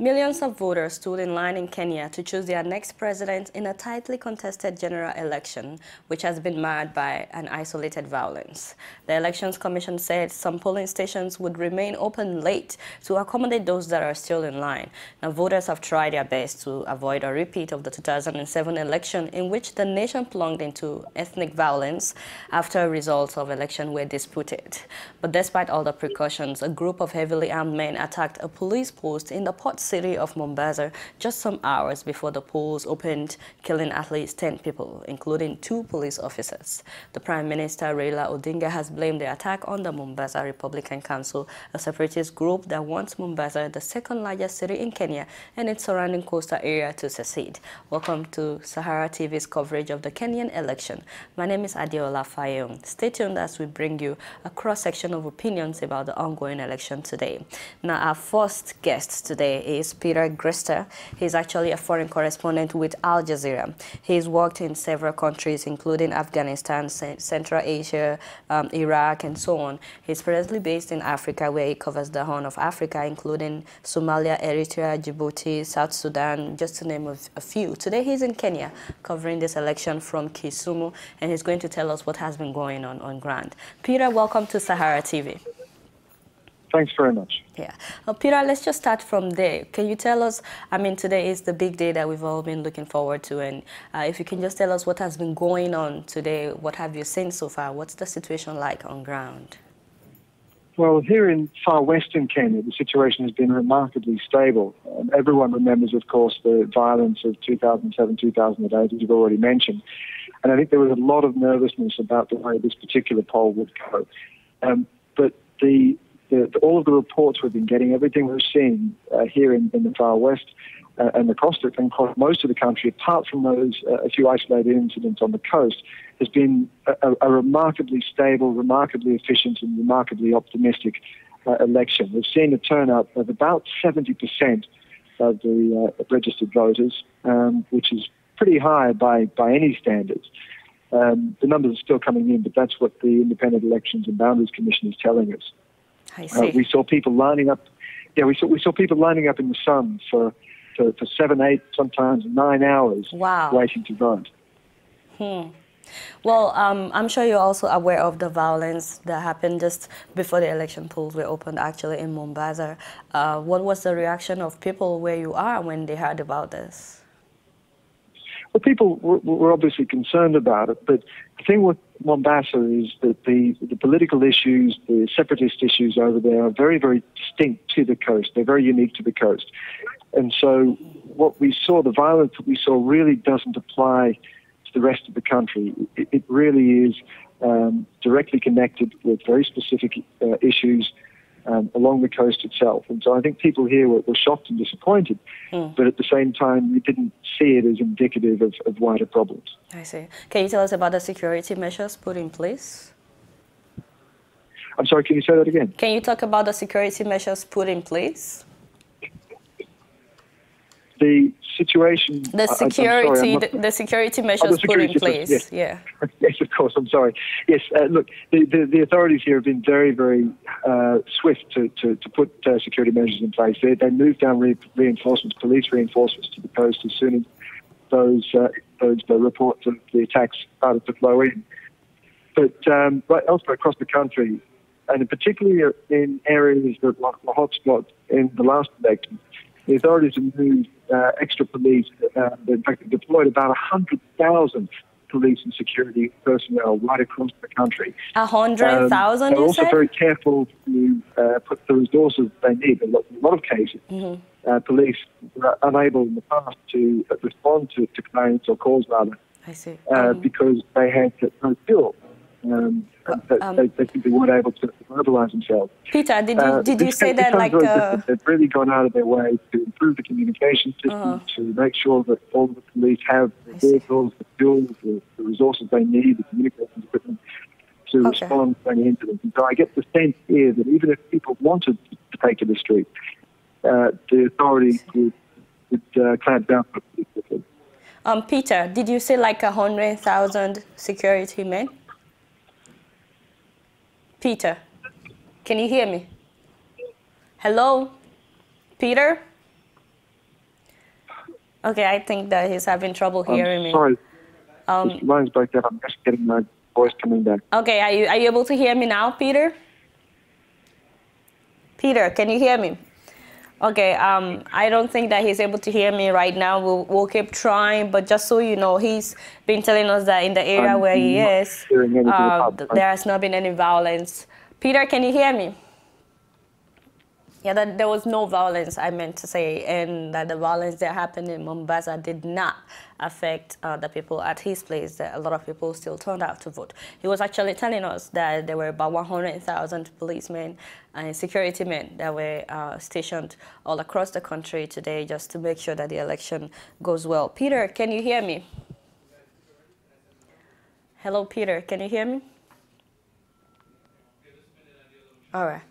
Millions of voters stood in line in Kenya to choose their next president in a tightly contested general election, which has been marred by an isolated violence. The Elections Commission said some polling stations would remain open late to accommodate those that are still in line. Now, voters have tried their best to avoid a repeat of the 2007 election in which the nation plunged into ethnic violence after results of election were disputed. But despite all the precautions, a group of heavily armed men attacked a police post in the port city of Mombasa just some hours before the polls opened, killing at least 10 people, including two police officers. The Prime Minister Raila Odinga has blamed the attack on the Mombasa Republican Council, a separatist group that wants Mombasa, the second largest city in Kenya, and its surrounding coastal area to secede. Welcome to Sahara TV's coverage of the Kenyan election. My name is Adiola Fayong. Stay tuned as we bring you a cross-section of opinions about the ongoing election today. Now, our first guest today is is Peter Greste. He's actually a foreign correspondent with Al Jazeera. He's worked in several countries, including Afghanistan, Central Asia, um, Iraq, and so on. He's presently based in Africa, where he covers the Horn of Africa, including Somalia, Eritrea, Djibouti, South Sudan, just to name a few. Today, he's in Kenya, covering this election from Kisumu, and he's going to tell us what has been going on on ground. Peter, welcome to Sahara TV. Thanks very much. Yeah. Well, Peter, let's just start from there. Can you tell us, I mean, today is the big day that we've all been looking forward to, and uh, if you can just tell us what has been going on today, what have you seen so far? What's the situation like on ground? Well, here in far western Kenya, the situation has been remarkably stable. Um, everyone remembers, of course, the violence of 2007, 2008, as you've already mentioned. And I think there was a lot of nervousness about the way this particular poll would go. Um, but the the, the, all of the reports we've been getting, everything we're seeing uh, here in, in, the far west uh, and across, the, across most of the country, apart from those uh, a few isolated incidents on the coast, has been a, a remarkably stable, remarkably efficient, and remarkably optimistic uh, election. We've seen a turnout of about 70% of the uh, registered voters, um, which is pretty high by, by any standards. Um, the numbers are still coming in, but that's what the Independent Elections and Boundaries Commission is telling us. I uh, see. Uh, we saw people lining up. Yeah, we saw we saw people lining up in the sun for for, for seven, eight, sometimes nine hours, wow. waiting to vote. Hmm. Well, um, I'm sure you're also aware of the violence that happened just before the election polls were opened, actually in Mombasa. Uh, what was the reaction of people where you are when they heard about this? Well, people were, were obviously concerned about it, but the thing with Mombasa is that the, the political issues, the separatist issues over there are very, very distinct to the coast. They're very unique to the coast. And so what we saw, the violence that we saw really doesn't apply to the rest of the country. It, it really is um, directly connected with very specific uh, issues um, along the coast itself. And so I think people here were, were shocked and disappointed, mm. but at the same time, we didn't see it as indicative of, of wider problems. I see. Can you tell us about the security measures put in place? I'm sorry, can you say that again? Can you talk about the security measures put in place? The situation. The security, sorry, the, the, security measures oh, the security put in place. Yes. Yeah. yes, of course. I'm sorry. Yes, uh, look, the, the, the, authorities here have been very, very uh, swift to, to, to put uh, security measures in place. They, they moved down re- reinforcements, police reinforcements to the coast as soon as those uh, those the reports of the attacks started to flow in. But um, right elsewhere across the country, and particularly in areas that were hotspot in the last election, the authorities have moved uh, extra police. Uh, in fact, they deployed about 100,000 police and security personnel right across the country. A hundred thousand, um, They're also said? very careful to uh, put the resources they need. In a lot of cases, mm-hmm. uh, police were unable in the past to respond to, to complaints or calls, rather, I see. Uh, um, because they had no fuel um, um, they, they simply weren't able to mobilize themselves. Peter, did you, uh, did you say that like... Uh... They've really gone out of their way to improve the communication system, uh-huh. to make sure that all the police have the vehicles, the tools, the, the, resources they need, the communications equipment to okay. respond to any incidents. And so I get the sense here that even if people wanted to take to the street, uh, the authorities would, would uh, clamp down quickly. Um, Peter, did you say like a hundred thousand security men? Peter, can you hear me? Hello? Peter? Okay, I think that he's having trouble hearing me. Sorry, Um, line's broke up. I'm just getting my voice coming back. Okay, are you, are you able to hear me now, Peter? Peter, can you hear me? Okay, um, I don't think that he's able to hear me right now. We'll, we'll keep trying, but just so you know, he's been telling us that in the area I'm where he is, uh, about th- that. there has not been any violence. Peter, can you hear me? Yeah, that there was no violence, I meant to say, and that the violence that happened in Mombasa did not affect uh, the people at his place. That a lot of people still turned out to vote. He was actually telling us that there were about 100,000 policemen and security men that were uh, stationed all across the country today just to make sure that the election goes well. Peter, can you hear me? Hello, Peter, can you hear me? All right.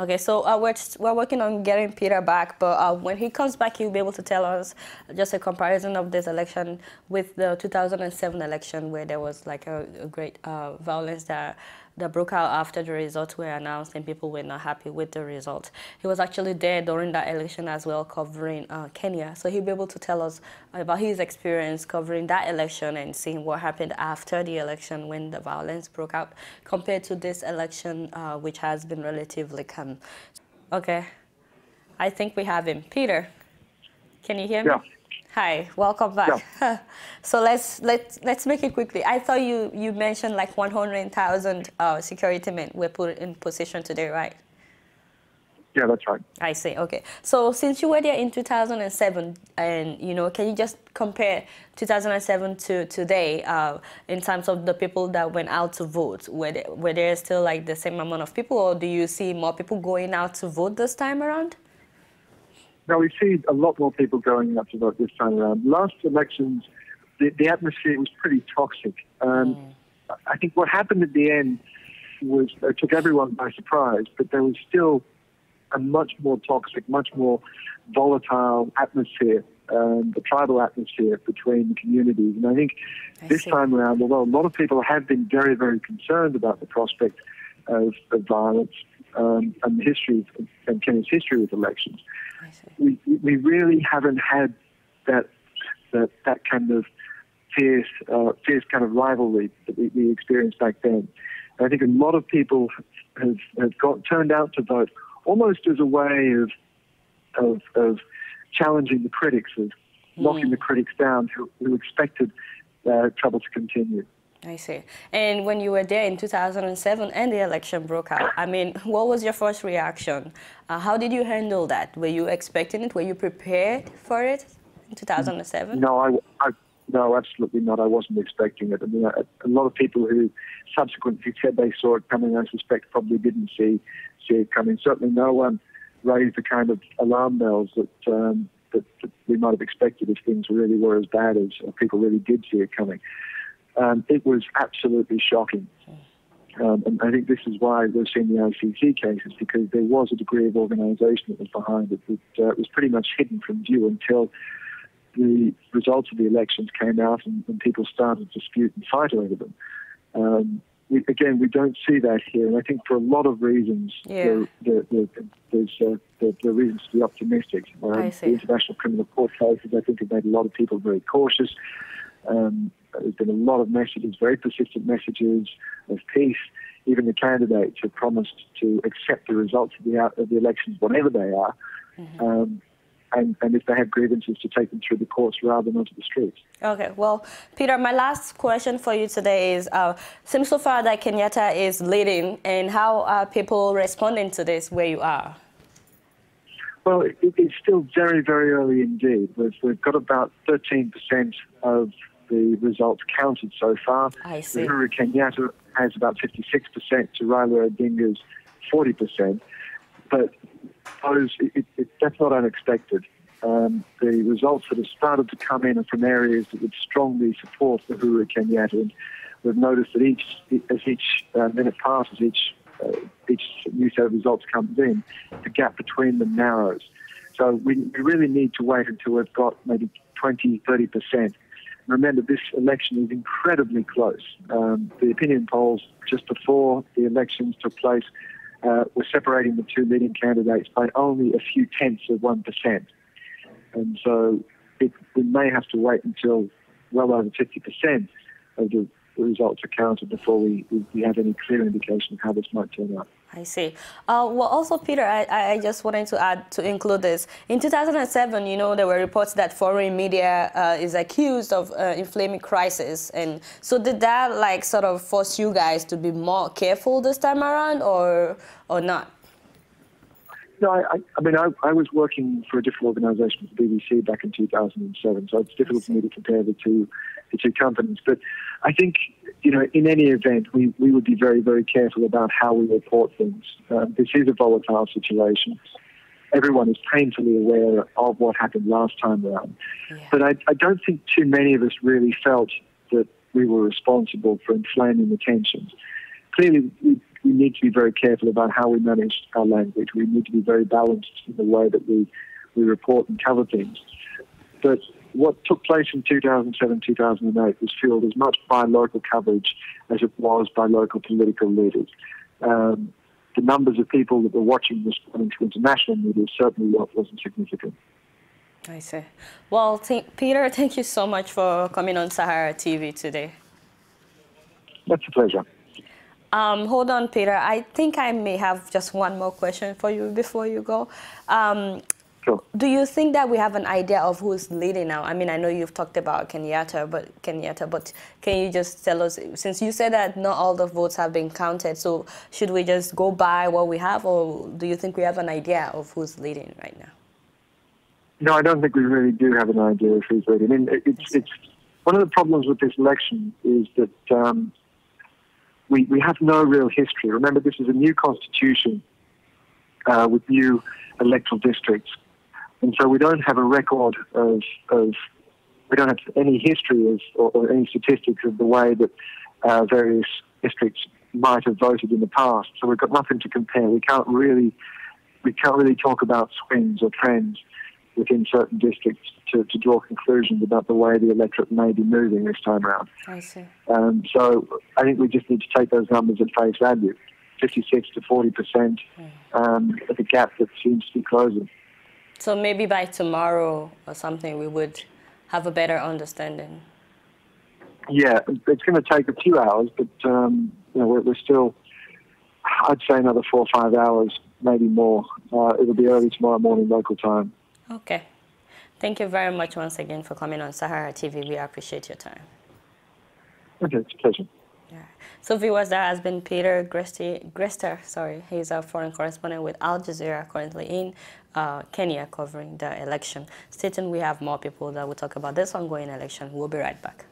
Okay, so uh, we're, we're working on getting Peter back, but uh, when he comes back, he'll be able to tell us just a comparison of this election with the 2007 election, where there was like a, a great uh, violence that that broke out after the results were announced and people were not happy with the result. He was actually there during that election as well, covering uh, Kenya. So he'll be able to tell us about his experience covering that election and seeing what happened after the election when the violence broke out compared to this election, uh, which has been relatively calm. Okay, I think we have him. Peter, can you hear me? Yeah. Hi, welcome back. so let's let's let's make it quickly. I thought you you mentioned like 100,000 uh, security men were put in position today, right? Yeah, that's right. I see. Okay. So since you were there in 2007, and you know, can you just compare 2007 to today uh, in terms of the people that went out to vote? Were there, were there still like the same amount of people, or do you see more people going out to vote this time around? Now we see a lot more people going out to vote this time around. Last elections, the, the atmosphere was pretty toxic. Um, I think what happened at the end was it took everyone by surprise, but there was still a much more toxic, much more volatile atmosphere, um, the tribal atmosphere between communities. And I think I this see. time around, although a lot of people have been very, very concerned about the prospect of, of violence um, and the history of, and Kenya's history with elections, we we really haven't had that that that kind of fierce uh, fierce kind of rivalry that we, we experienced back then. And I think a lot of people have have got turned out to vote almost as a way of of, of challenging the critics, of knocking the critics down who, who expected uh, trouble to continue. I see. And when you were there in 2007 and the election broke out, I mean, what was your first reaction? Uh, how did you handle that? Were you expecting it? Were you prepared for it in 2007? No, I, I, no, absolutely not. I wasn't expecting it. I mean, a, lot of people who subsequently said they saw it coming, I suspect, probably didn't see see it coming. Certainly, no one raised the kind of alarm bells that um, that, that we might have expected if things really were as bad as people really did see it coming. Um, it was absolutely shocking. Um, and I think this is why we're seeing the ICC cases because there was a degree of organisation that was behind it that uh, was pretty much hidden from view until the results of the elections came out and, and people started to dispute and fight over them. Um, we, again, we don't see that here, and I think for a lot of reasons, Yeah. there, there, there, there's uh, there, there are reasons to be optimistic. Um, I see. The international criminal court cases, I think, have made a lot of people very cautious. Um, there's been a lot of messages, very persistent messages of peace. Even the candidates have promised to accept the results of the, of the elections, whatever they are, um, and, and if they have grievances, to take them through the courts rather than onto the streets. Okay, well, Peter, my last question for you today is, uh, seems so far that Kenyatta is leading, and how are people responding to this where you are? Well, it, it's still very, very early indeed. We've, we've got about 13% of the results counted so far. I see. Uhuru Kenyatta has about 56% to Raila Odinga's 40%. But those, it, it, that's not unexpected. Um, the results that have started to come in are from areas that would strongly support Uhuru Kenyatta. And we've noticed that each, as each uh, minute passes, each uh, each new set of results comes in, the gap between them narrows. So we, we really need to wait until we've got maybe 20, 30 percent. Remember, this election is incredibly close. Um, the opinion polls just before the elections took place uh, were separating the two leading candidates by only a few tenths of one percent. And so it, we may have to wait until well over 50% of the, results are counted before we, we have any clear indication of how this might turn out. I see. Uh, well, also, Peter, I, I just wanted to add to include this. In 2007, you know, there were reports that foreign media uh, is accused of uh, inflaming crisis, and so did that like sort of force you guys to be more careful this time around, or or not? No, I, I mean, I, I, was working for a different organisation, the BBC, back in 2007, so it's difficult for me to compare the two, the two companies. But I think, you know, in any event, we, we would be very, very careful about how we report things. Uh, this is a volatile situation. Everyone is painfully aware of what happened last time around. Yeah. But I, I don't think too many of us really felt that we were responsible for inflaming the tensions. Clearly, we we need to be very careful about how we manage our language. We need to be very balanced in the way that we, we report and cover things. But what took place in 2007 2008 was fueled as much by local coverage as it was by local political leaders. Um, the numbers of people that were watching this responding to international media certainly wasn't significant. I see. Well, th Peter, thank you so much for coming on Sahara TV today. That's a pleasure. Um, hold on, Peter. I think I may have just one more question for you before you go. Um, sure. Do you think that we have an idea of who's leading now? I mean, I know you've talked about Kenyatta, but Kenyatta, but can you just tell us, since you said that not all the votes have been counted, so should we just go by what we have, or do you think we have an idea of who's leading right now? No, I don't think we really do have an idea of who's leading. I mean, it's, it's one of the problems with this election is that. Um, we, we have no real history. Remember, this is a new constitution uh, with new electoral districts. And so we don't have a record of, of we don't have any history of, or, or any statistics of the way that uh, various districts might have voted in the past. So we've got nothing to compare. We can't really, we can't really talk about swings or trends within certain districts to, to draw conclusions about the way the electorate may be moving this time around. I see. Um, so I think we just need to take those numbers at face value 56 to 40 percent, um, at a gap that seems to be closing. So maybe by tomorrow or something, we would have a better understanding. Yeah, it's going to take a few hours, but um, you know, we're, we're, still, I'd say another four or five hours, maybe more. Uh, it'll be early tomorrow morning local time. Okay. Thank you very much once again for coming on Sahara TV. We appreciate your time. Okay, it's a pleasure. Yeah. So viewers, that has been Peter Greste. Sorry, he's a foreign correspondent with Al Jazeera, currently in uh, Kenya, covering the election. Stay tuned. We have more people that will talk about this ongoing election. We'll be right back.